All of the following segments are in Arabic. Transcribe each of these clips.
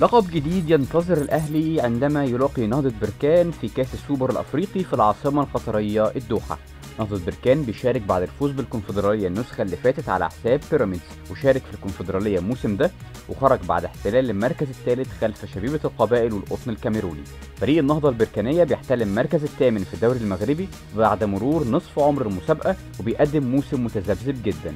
لقب جديد ينتظر الأهلي عندما يلاقي نهضة بركان في كأس السوبر الأفريقي في العاصمة القطرية الدوحة. نهضة بركان بيشارك بعد الفوز بالكونفدرالية النسخة اللي فاتت على حساب بيراميدز وشارك في الكونفدرالية الموسم ده وخرج بعد احتلال المركز الثالث خلف شبيبة القبائل والقطن الكاميروني. فريق النهضة البركانية بيحتل المركز الثامن في الدوري المغربي بعد مرور نصف عمر المسابقة وبيقدم موسم متذبذب جدا.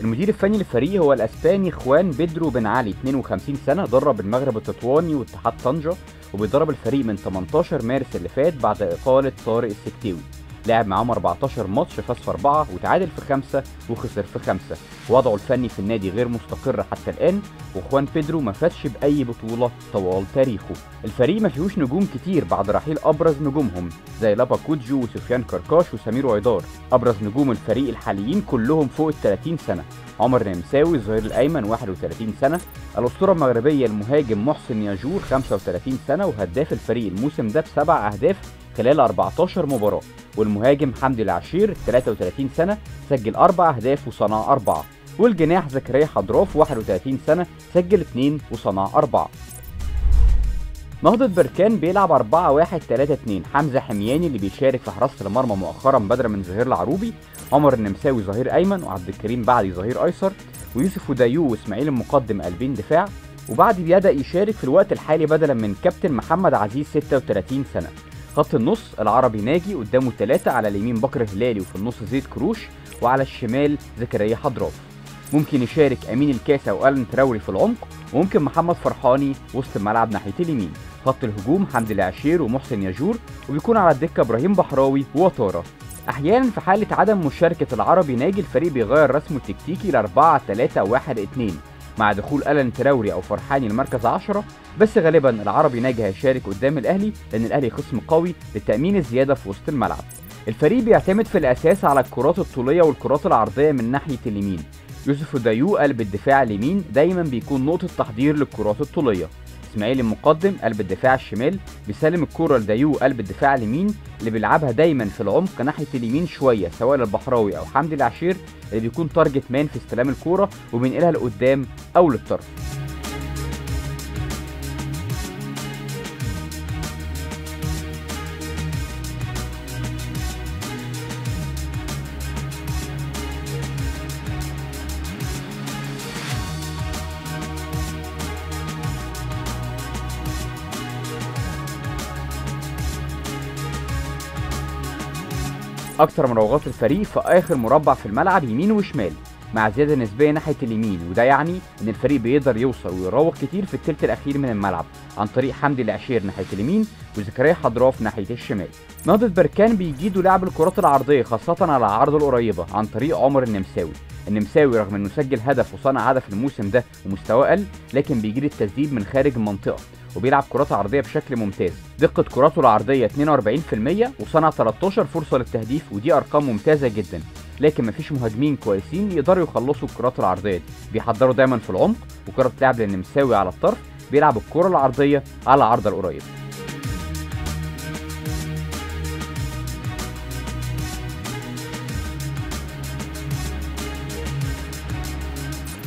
المدير الفني للفريق هو الأسباني خوان بيدرو بن علي 52 سنة درب المغرب التطواني واتحاد طنجة وبيدرب الفريق من 18 مارس اللي فات بعد إقالة طارق السكتيوي لعب معاهم 14 ماتش فاز في أربعة وتعادل في خمسة وخسر في خمسة. وضعه الفني في النادي غير مستقر حتى الآن وخوان بيدرو ما فازش بأي بطولة طوال تاريخه. الفريق ما فيهوش نجوم كتير بعد رحيل أبرز نجومهم زي لابا كوجو وسفيان كركاش وسمير ويدار أبرز نجوم الفريق الحاليين كلهم فوق ال 30 سنة. عمر نمساوي الظهير الأيمن 31 سنة. الأسطورة المغربية المهاجم محسن ياجور 35 سنة وهداف الفريق الموسم ده بسبع أهداف خلال 14 مباراة. والمهاجم حمدي العشير 33 سنة سجل أربع أهداف وصنع أربعة. والجناح زكريا حضراف 31 سنة سجل اثنين وصنع أربعة. نهضة بركان بيلعب 4 1 3 2 حمزة حمياني اللي بيشارك في حراسة المرمى مؤخرا بدلا من زهير العروبي عمر النمساوي ظهير أيمن وعبد الكريم بعدي ظهير أيسر ويوسف ودايو وإسماعيل المقدم قلبين دفاع. وبعد بيبدا يشارك في الوقت الحالي بدلا من كابتن محمد عزيز 36 سنة. خط النص العربي ناجي قدامه ثلاثة على اليمين بكر هلالي وفي النص زيد كروش وعلى الشمال زكريا حضراف ممكن يشارك أمين الكاسة وألن تراوري في العمق وممكن محمد فرحاني وسط الملعب ناحية اليمين. خط الهجوم حمدي العشير ومحسن ياجور وبيكون على الدكة إبراهيم بحراوي وطارة. أحيانا في حالة عدم مشاركة العربي ناجي الفريق بيغير رسمه التكتيكي ل 4 3 1 2 مع دخول ألان تراوري أو فرحاني المركز 10 بس غالبا العربي ناجي هيشارك قدام الأهلي لأن الأهلي خصم قوي لتأمين الزيادة في وسط الملعب. الفريق بيعتمد في الأساس على الكرات الطولية والكرات العرضية من ناحية اليمين. يوسف دايو قلب الدفاع اليمين دايما بيكون نقطة تحضير للكرات الطولية. اسماعيل المقدم قلب الدفاع الشمال بيسلم الكرة لدايو قلب الدفاع اليمين اللي بيلعبها دايما في العمق ناحية اليمين شوية سواء للبحراوي أو حمدي العشير اللي بيكون target man في استلام الكرة وبينقلها لقدام أو للطرف. أكتر مراوغات الفريق في آخر مربع في الملعب يمين وشمال مع زيادة نسبية ناحية اليمين وده يعني إن الفريق بيقدر يوصل ويراوغ كتير في الثلث الأخير من الملعب عن طريق حمدي العشير ناحية اليمين وزكريا حضراف ناحية الشمال. نهضة بركان بيجيدوا لعب الكرات العرضية خاصة على العرض القريبة عن طريق عمر النمساوي. النمساوي رغم إنه سجل هدف وصنع هدف الموسم ده ومستواه قل لكن بيجيد التسديد من خارج المنطقة. وبيلعب كرات عرضية بشكل ممتاز. دقة كراته العرضية 42% وصنع 13 فرصة للتهديف ودي أرقام ممتازة جدا. لكن مفيش مهاجمين كويسين يقدروا يخلصوا الكرات العرضية دي. بيحضروا دايما في العمق وكرة بتلعب للنمساوي على الطرف. بيلعب الكرة العرضية على العرض القريب.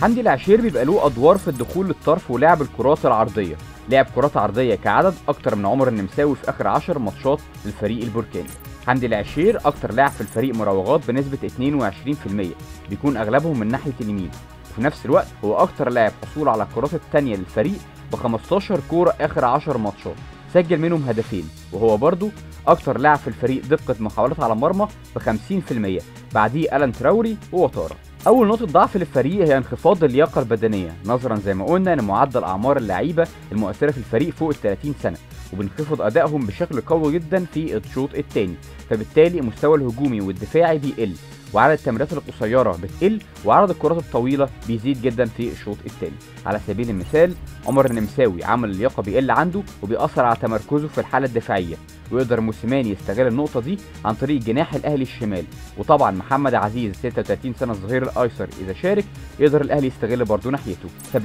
حمدي العشير بيبقى له أدوار في الدخول للطرف ولعب الكرات العرضية. لعب كرات عرضية كعدد أكتر من عمر النمساوي في آخر 10 ماتشات للفريق البركاني. حمدي العشير أكتر لاعب في الفريق مراوغات بنسبة 22% بيكون أغلبهم من ناحية اليمين. وفي نفس الوقت هو أكتر لاعب حصول على الكرات الثانية للفريق ب 15 كورة آخر 10 ماتشات. سجل منهم هدفين. وهو برضو أكتر لاعب في الفريق دقة محاولات على المرمى ب 50% بعديه ألان تراوري ووتارا. أول نقطة ضعف للفريق هي انخفاض اللياقة البدنية نظرا زي ما قلنا لمعدل أعمار اللعيبة المؤثرة في الفريق فوق ال 30 سنة وبينخفض أدائهم بشكل قوي جدا في الشوط الثاني فبالتالي المستوى الهجومي والدفاعي بيقل. وعدد التمريرات القصيرة بتقل وعدد الكرات الطويلة بيزيد جدا في الشوط الثاني على سبيل المثال عمر النمساوي عمل اللياقة بيقل عنده وبيأثر على تمركزه في الحالة الدفاعية ويقدر موسيماني يستغل النقطة دي عن طريق جناح الأهلي الشمال. وطبعا محمد عزيز 36 سنة الظهير الأيسر إذا شارك يقدر الأهلي يستغل برضه ناحيته. 70%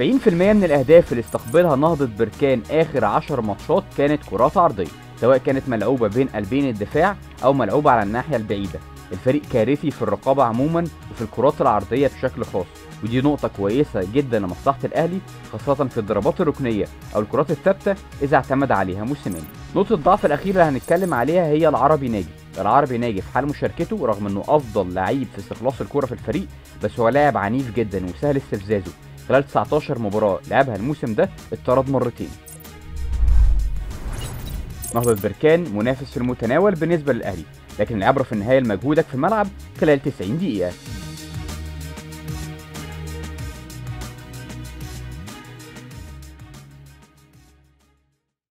من الأهداف اللي استقبلها نهضة بركان آخر 10 ماتشات كانت كرات عرضية سواء كانت ملعوبة بين قلبين الدفاع أو ملعوبة على الناحية البعيدة. الفريق كارثي في الرقابة عموما وفي الكرات العرضية بشكل خاص ودي نقطة كويسة جدا لمصلحة الأهلي خاصة في الضربات الركنية أو الكرات الثابتة إذا اعتمد عليها موسيماني. نقطة الضعف الأخيرة اللي هنتكلم عليها هي العربي ناجي. العربي ناجي في حال مشاركته رغم إنه أفضل لعيب في استخلاص الكرة في الفريق بس هو لاعب عنيف جدا وسهل استفزازه. خلال 19 مباراة لعبها الموسم ده اتطرد مرتين. نهضة بركان منافس في المتناول بالنسبة للأهلي لكن العبرة في النهاية لمجهودك في الملعب خلال 90 دقيقة.